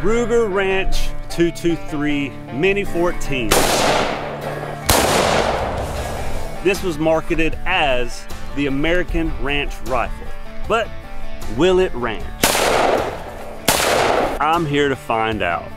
Ruger Ranch 223 Mini 14. This was marketed as the American Ranch Rifle, but will it ranch? I'm here to find out.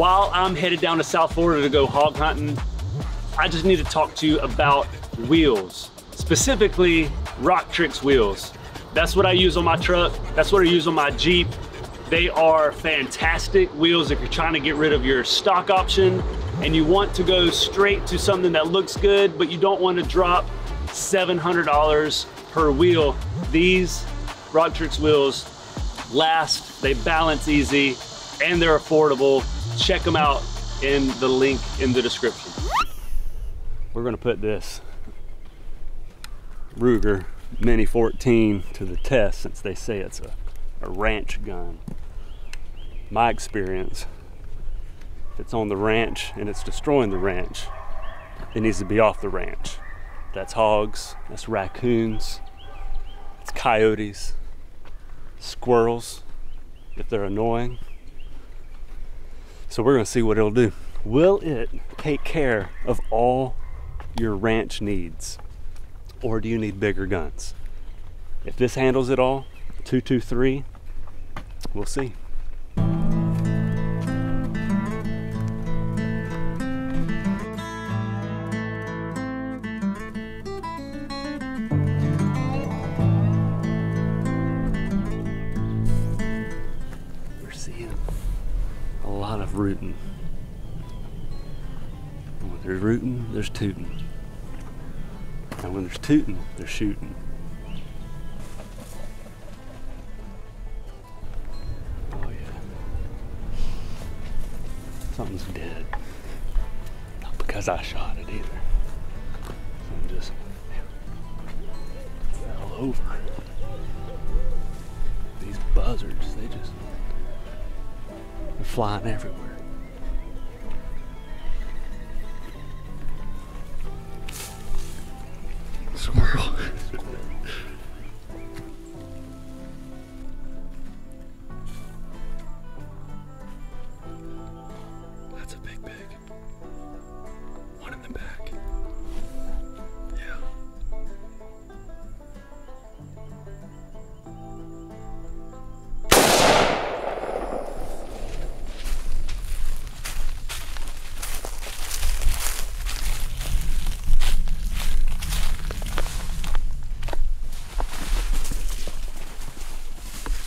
While I'm headed down to South Florida to go hog hunting, I just need to talk to you about wheels, specifically Rocktrix wheels. That's what I use on my truck. That's what I use on my Jeep. They are fantastic wheels if you're trying to get rid of your stock option and you want to go straight to something that looks good, but you don't want to drop $700 per wheel. These Rocktrix wheels last, they balance easy, and they're affordable. Check them out in the link in the description. We're gonna put this Ruger Mini 14 to the test since they say it's a, a ranch gun. My experience, if it's on the ranch and it's destroying the ranch, it needs to be off the ranch. That's hogs, that's raccoons, it's coyotes, squirrels, if they're annoying. So we're gonna see what it'll do. Will it take care of all your ranch needs? Or do you need bigger guns? If this handles it all, 223, we'll see. Rooting. And When there's rooting, there's tooting. And when there's tooting, there's shooting. Oh yeah. Something's dead. Not because I shot it either. Something just fell over. These buzzards, they just they're flying everywhere. Squirrel.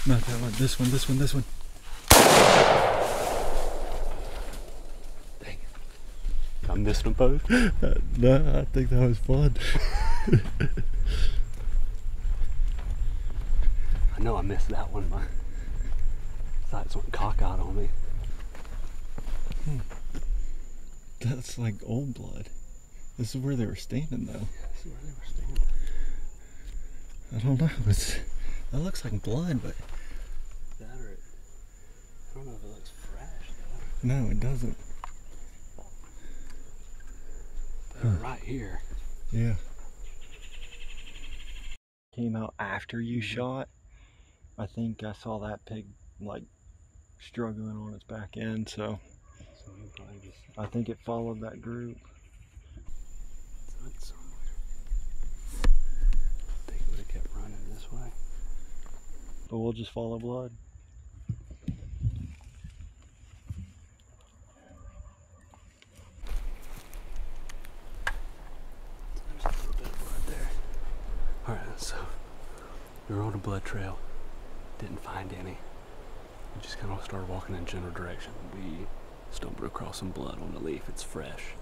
Not that one. This one. This one. This one. Dang it. I missed them both. No, I think that was fun. I know I missed that one. My sights went cockeyed on me. Hmm. That's like old blood. This is where they were standing, though. This is where they were standing. I don't know. It's, that looks like blood, but That or it, I don't know if it looks fresh no, it doesn't. though. But right here. Yeah. Came out after you Mm-hmm. shot. I think I saw that pig like struggling on its back end, so So just I think it followed that group. But we'll just follow blood. There's a little bit of blood there. Alright, so we were on a blood trail. Didn't find any. We just kind of started walking in general direction. We stumbled across some blood on the leaf. It's fresh.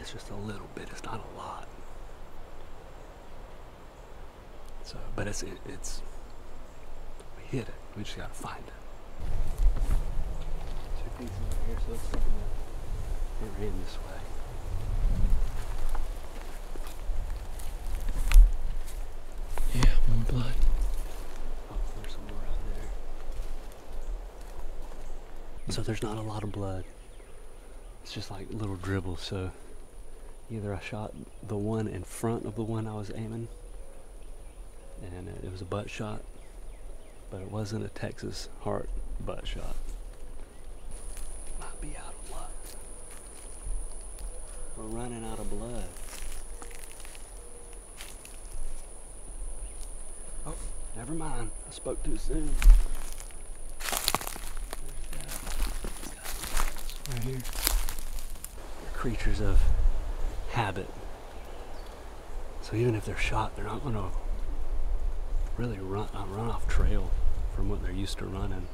It's just a little bit. It's not a lot. So, but it's it, it's we hit it. We just gotta find it. Two pieces over here, so let's look at ran this way. Yeah, more blood. Oh, so there's not a lot of blood. It's just like little dribbles. So either I shot the one in front of the one I was aiming and it was a butt shot, but it wasn't a Texas heart butt shot. Might be out of luck. We're running out of blood. Oh, never mind. I spoke too soon. Right here. creatures of habit. So even if they're shot, they're not going to really run a run off trail from what they're used to running.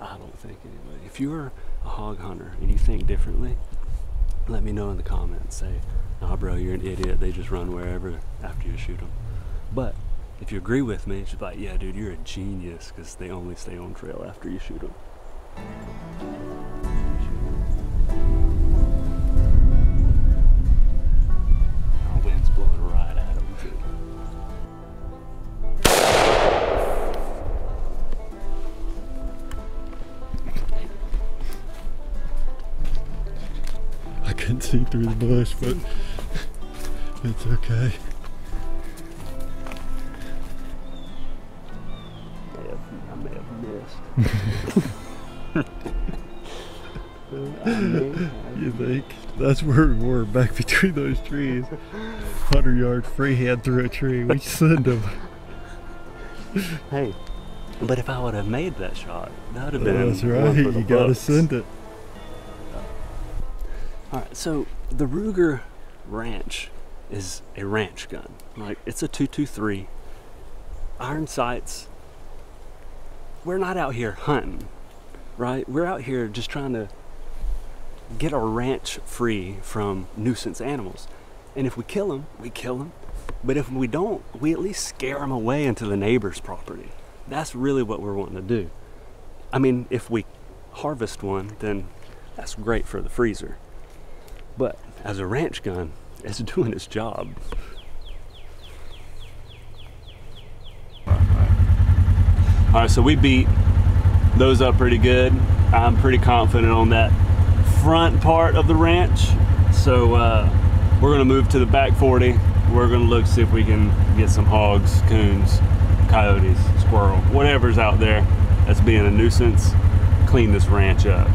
I don't think anyway. If you're a hog hunter and you think differently, let me know in the comments. Say, "Nah, bro, you're an idiot. They just run wherever after you shoot them." But if you agree with me, it's just like, "Yeah, dude, you're a genius because they only stay on trail after you shoot them." Bush, but it's okay. I may have missed. I may have You think? That's where we were, back between those trees. 100 yard freehand through a tree. We send them. Hey, but if I would have made that shot, that would have been. That's right. for the You gotta send it. All right, so the Ruger Ranch is a ranch gun. Like it's a 223, iron sights. We're not out here hunting, right? We're out here just trying to get our ranch free from nuisance animals. And if we kill them, we kill them. But if we don't, we at least scare them away into the neighbor's property. That's really what we're wanting to do. I mean, if we harvest one, then that's great for the freezer. But as a ranch gun, it's doing its job. All right, so we beat those up pretty good. I'm pretty confident on that front part of the ranch. So uh, we're gonna move to the back 40. We're gonna look see if we can get some hogs, coons, coyotes, squirrel, whatever's out there that's being a nuisance. Clean this ranch up.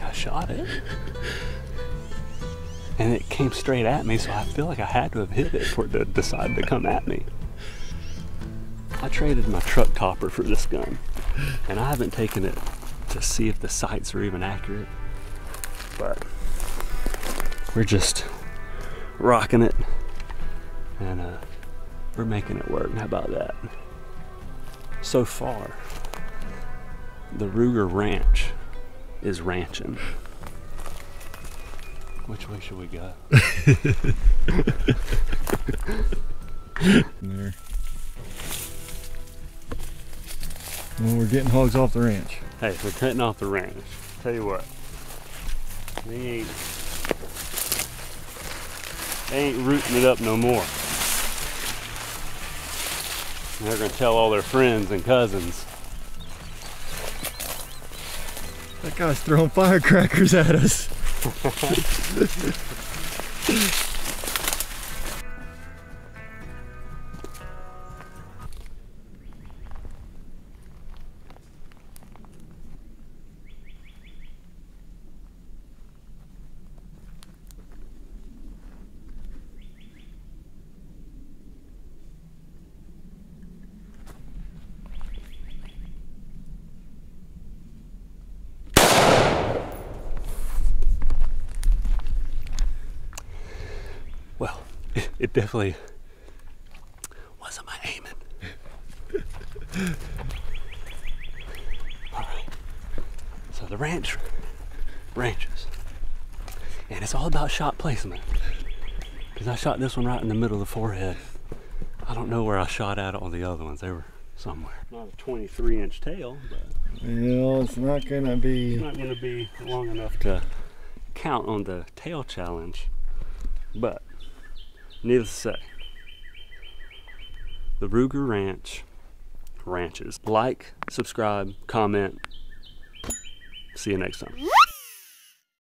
Like I shot it. And it came straight at me, so I feel like I had to have hit it for it to decide to come at me. I traded my truck topper for this gun, and I haven't taken it to see if the sights are even accurate. But we're just rocking it, and uh, we're making it work. How about that? So far, the Ruger Ranch is ranching. Which way should we go? There. Well, we're getting hogs off the ranch. Hey, we're cutting off the ranch. Tell you what, they ain't, they ain't rooting it up no more. They're gonna tell all their friends and cousins. That guy's throwing firecrackers at us. it, it definitely wasn't my aiming. All right. So the ranch ranches, and it's all about shot placement. Because I shot this one right in the middle of the forehead. I don't know where I shot at all the other ones. They were somewhere. Not a 23 inch tail, but Well, it's not gonna be. it's not going to be long enough to count on the tail challenge. But needless to say, the Ruger Ranch ranches. Like, subscribe, comment. See you next time.